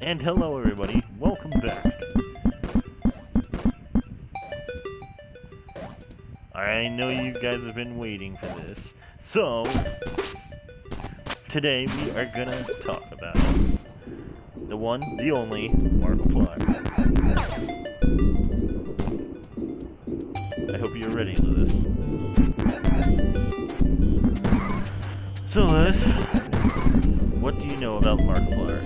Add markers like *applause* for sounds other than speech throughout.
And hello everybody, welcome back. I know you guys have been waiting for this. So, today we are gonna talk about the one, the only, Markiplier. I hope you're ready, Lewis. So, Lewis, what do you know about Markiplier?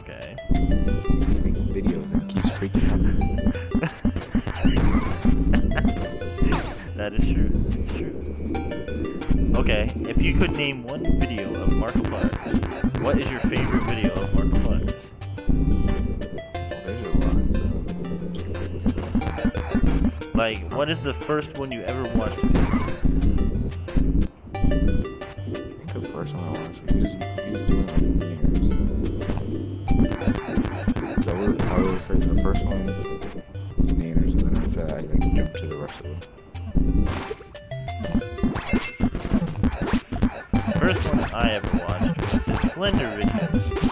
Okay. He makes videos and keeps freaking out. *laughs* That is true. It's true. Okay, if you could name one video of Markiplier, what is your favorite video of Markiplier? A. Like, what is the first one you ever watched? Slender videos.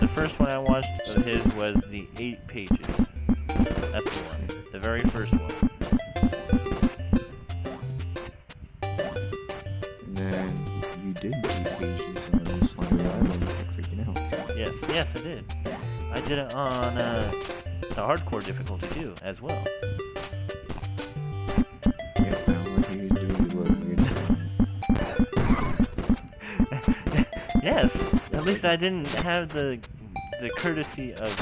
The first one I watched of his was the 8 pages. That's the one. The very first one. And then you did do pages on the Slender Island, like freaking out. Yes, yes, I did. I did it on uh, the hardcore difficulty too, as well. Yes, at least I didn't have the the courtesy of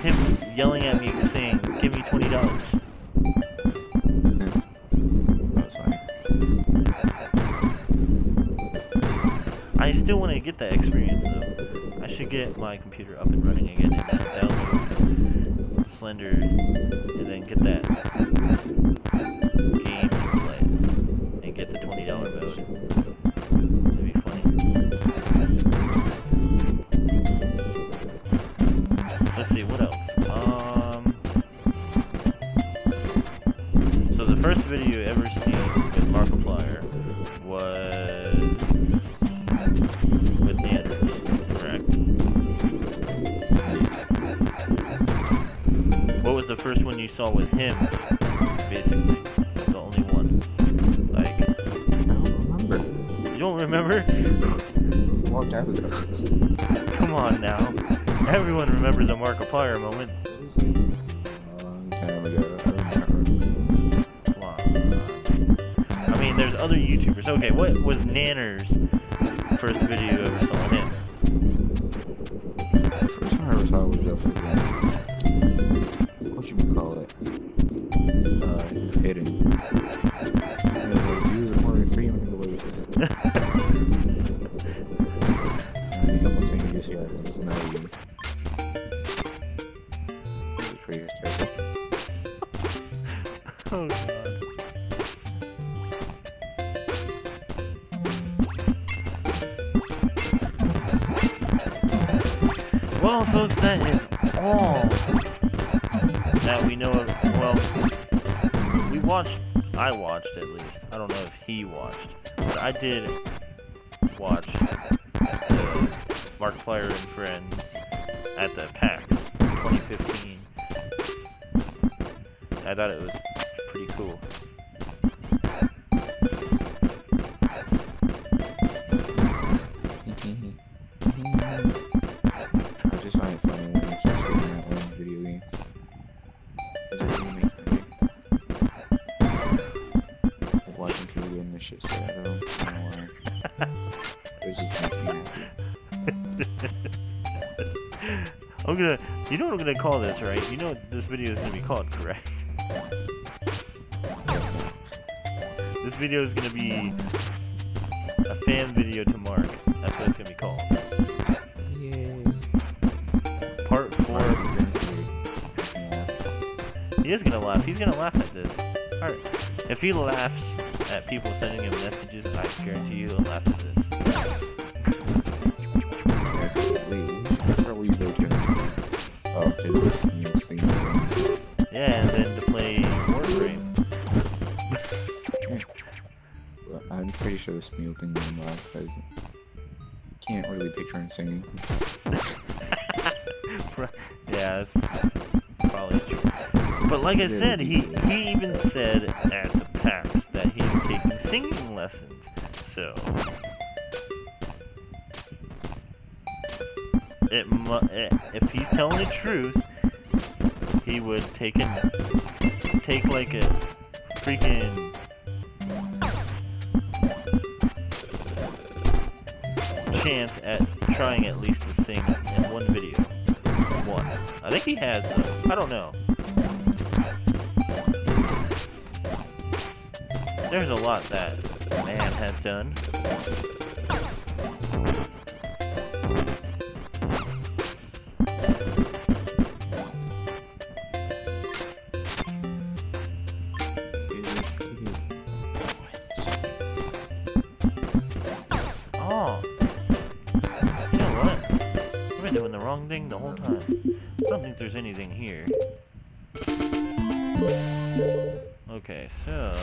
him yelling at me saying, "Give me twenty dollars." I still want to get that experience though. I should get my computer up and running again and download Slender and then get that ever seen Markiplier was with Nanners, correct? What was the first one you saw with him? Basically, the only one. Like, I don't remember. you don't remember? It long time ago. Come on now. Everyone remembers the Markiplier moment. It was a long time ago. Other YouTubers. Okay, what was Nanner's first video of? First one I ever saw was. What Well, folks, that is all that we know of. Well, we watched. I watched at least. I don't know if he watched, but I did watch Markiplier and Friends at the PAX 2015. I thought it was pretty cool. Gonna. You know what I'm gonna call this, right? You know what this video is gonna be called, *laughs* correct? This video is gonna be a fan video to Mark. That's what it's gonna be called. Yay. Part four. He is gonna laugh. He's gonna laugh at this. Alright. If he laughs at people sending him messages, I guarantee you he'll laugh at this. Shows me opening the mouth because can't really picture him singing. *laughs* yeah, that's probably true. But like I said, he he even said at the PAX that he was taking singing lessons. So it, it eh, if he's telling the truth, he would take it take like a freaking chance at trying at least to sing in one video. One. I think he has. I don't know. There's a lot that man has done. The whole time. I don't think there's anything here. Okay, so...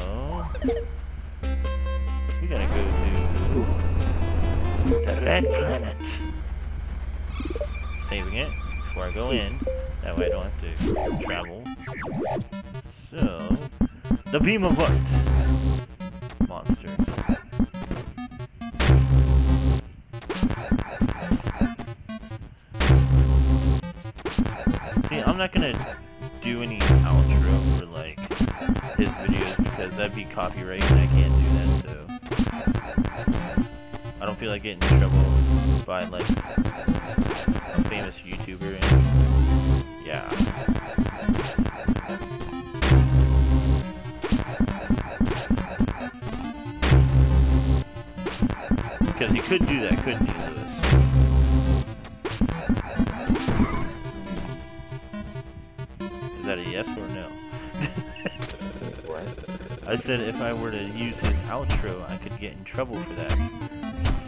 We gotta go to... The Red Planet! Saving it before I go in. That way I don't have to travel. So... The Beam of Light! Not gonna do any outro for like his videos because that'd be copyright and I can't do that. So I don't feel like getting in trouble by like a famous YouTuber. And, yeah. Because he could do that, couldn't he, yes or no? *laughs* What? I said if I were to use his outro, I could get in trouble for that.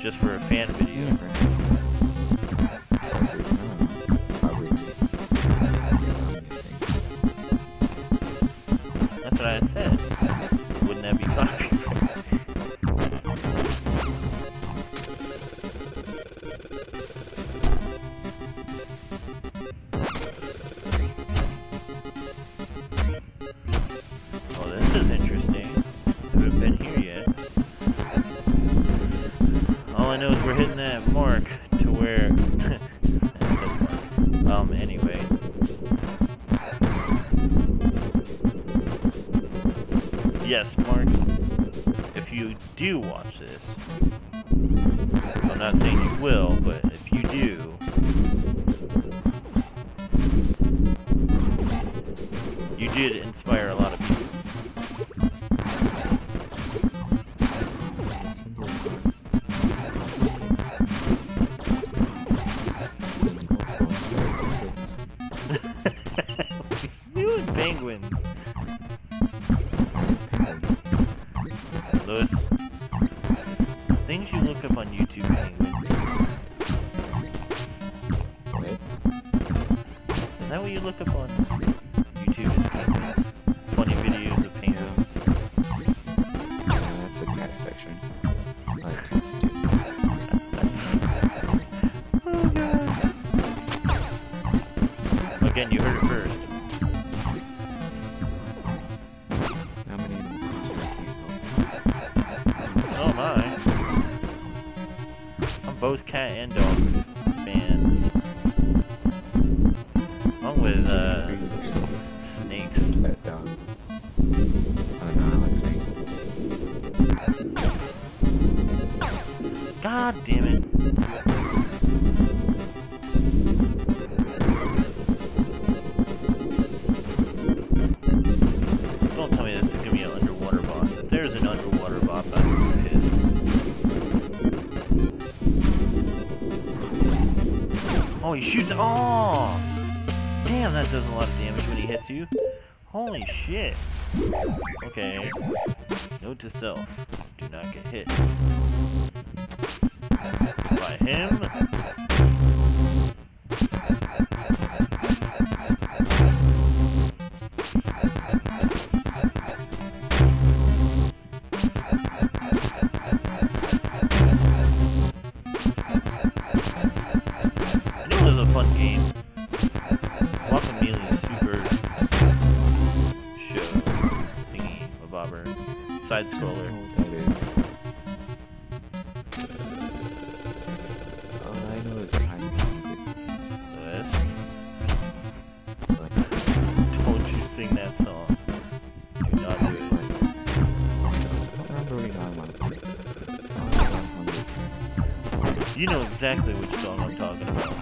Just for a fan video. Haven't been here yet. All I know is we're hitting that mark to where. *laughs* Um. Anyway. Yes, Mark. If you do watch this, I'm not saying you will, but if you do, you did inspire a lot that what you look up on YouTube? Is? Funny videos of penguins. That's the cat section. Like cats do. Oh god. Again, you heard it first. How many of these Oh my. I'm both cat and dog God damn it. Don't tell me this is gonna be an underwater boss. If there's an underwater boss, I'm pissed. Oh, he shoots. Oh! Damn, that does a lot of damage when he hits you. Holy shit. Okay. Note to self. Do not get hit by him. You know exactly which song I'm talking about.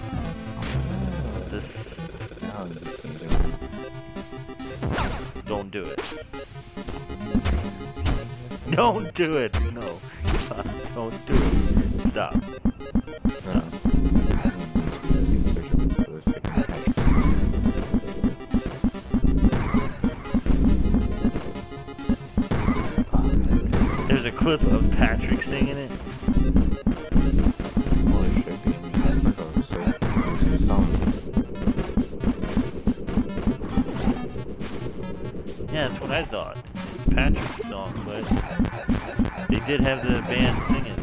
This. Don't do it. Don't do it. No. *laughs* Don't do it. Stop. There's a clip of Patrick singing it. What I thought. Patrick's song, but they did have the band sing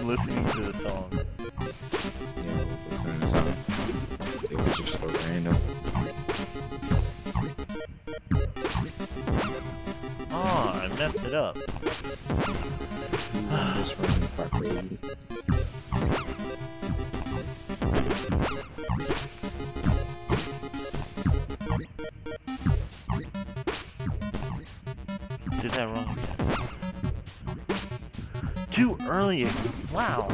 literally listening to the song? Yeah, I was listening to the song. It was just so random. Oh, I messed it up. *sighs* early. Wow.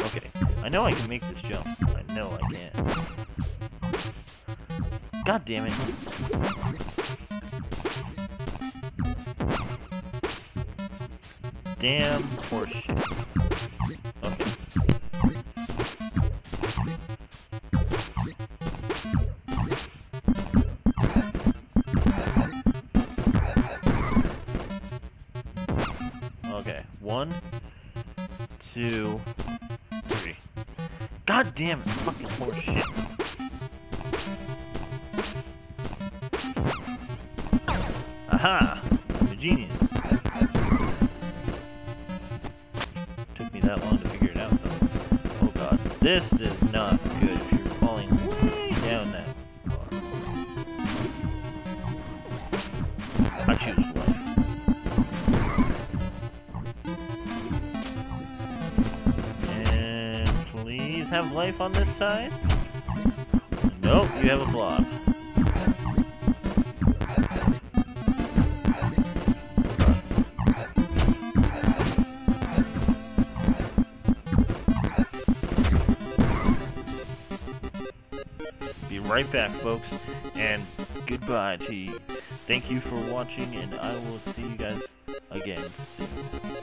Okay. I know I can make this jump. I know I can. God damn it. Damn horseshit. Damn it, fucking horseshit. Aha! I'm a genius. Took me that long to figure it out though. Oh god. This is not good have life on this side. Nope, you have a blob. Be right back, folks, and goodbye to you. Thank you for watching, and I will see you guys again soon.